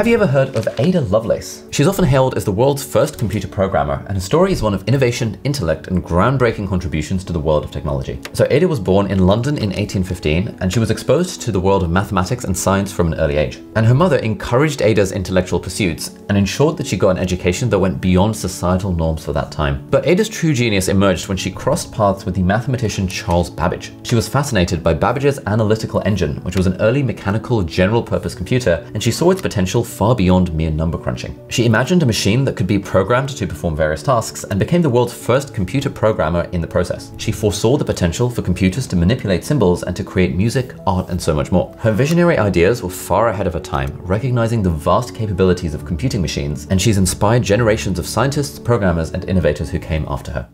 Have you ever heard of Ada Lovelace? She's often hailed as the world's first computer programmer, and her story is one of innovation, intellect, and groundbreaking contributions to the world of technology. So Ada was born in London in 1815, and she was exposed to the world of mathematics and science from an early age. And her mother encouraged Ada's intellectual pursuits and ensured that she got an education that went beyond societal norms for that time. But Ada's true genius emerged when she crossed paths with the mathematician Charles Babbage. She was fascinated by Babbage's analytical engine, which was an early mechanical general-purpose computer, and she saw its potential potential far beyond mere number crunching. She imagined a machine that could be programmed to perform various tasks and became the world's first computer programmer in the process. She foresaw the potential for computers to manipulate symbols and to create music, art, and so much more. Her visionary ideas were far ahead of her time, recognizing the vast capabilities of computing machines, and she's inspired generations of scientists, programmers, and innovators who came after her.